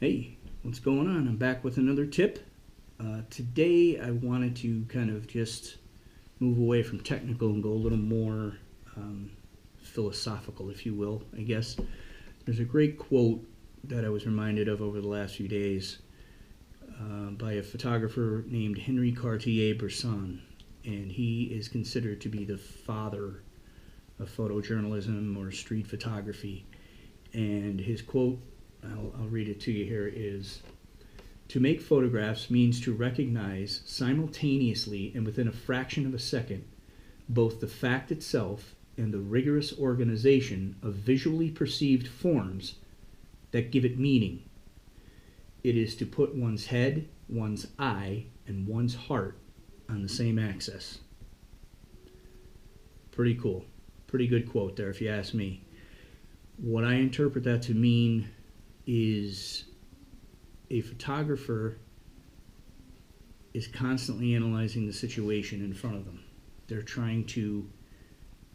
Hey, what's going on? I'm back with another tip. Uh, today I wanted to kind of just move away from technical and go a little more um, philosophical, if you will, I guess. There's a great quote that I was reminded of over the last few days uh, by a photographer named Henry Cartier-Bresson, and he is considered to be the father of photojournalism or street photography. And his quote I'll, I'll read it to you here, is to make photographs means to recognize simultaneously and within a fraction of a second both the fact itself and the rigorous organization of visually perceived forms that give it meaning. It is to put one's head, one's eye, and one's heart on the same axis. Pretty cool. Pretty good quote there, if you ask me. What I interpret that to mean is a photographer is constantly analyzing the situation in front of them. They're trying to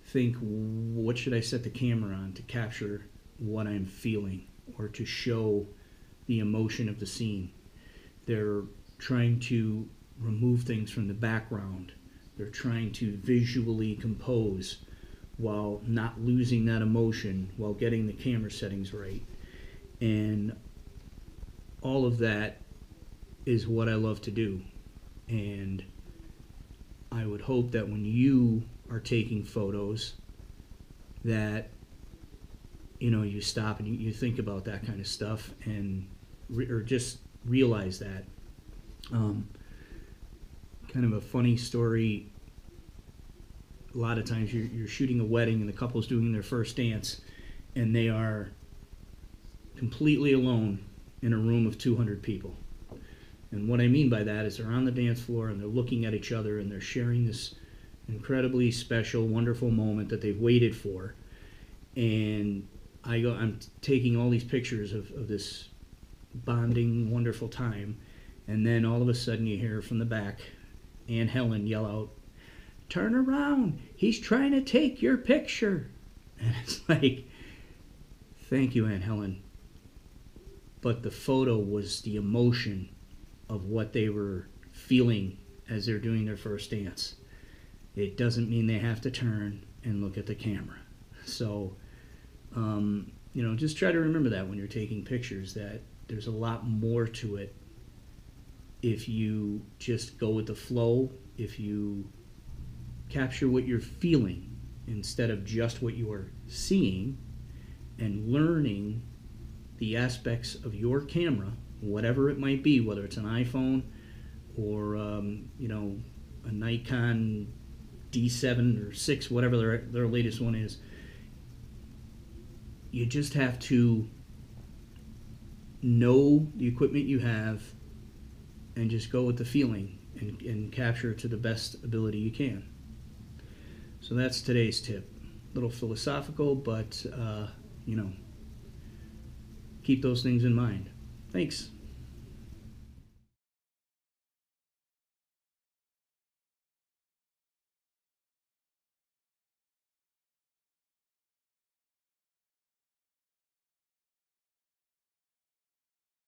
think what should I set the camera on to capture what I'm feeling or to show the emotion of the scene. They're trying to remove things from the background. They're trying to visually compose while not losing that emotion while getting the camera settings right. And all of that is what I love to do. And I would hope that when you are taking photos, that you know you stop and you, think about that kind of stuff and re- or just realize that. Um, kind of a funny story. A lot of times you're, you're shooting a wedding and the couple's doing their first dance, and they are completely alone in a room of 200 people. And what I mean by that is they're on the dance floor and they're looking at each other and they're sharing this incredibly special, wonderful moment that they've waited for. And I go, I'm taking all these pictures of, of this bonding, wonderful time. And then all of a sudden you hear from the back Aunt Helen yell out, Turn around! He's trying to take your picture. And it's like, Thank you, Aunt Helen but the photo was the emotion of what they were feeling as they're doing their first dance. It doesn't mean they have to turn and look at the camera. So, um, you know, just try to remember that when you're taking pictures that there's a lot more to it if you just go with the flow, if you capture what you're feeling instead of just what you are seeing and learning the aspects of your camera, whatever it might be, whether it's an iPhone or um, you know a Nikon D7 or 6, whatever their, their latest one is. You just have to know the equipment you have and just go with the feeling and, and capture to the best ability you can. So that's today's tip. A little philosophical, but uh, you know, keep those things in mind. Thanks.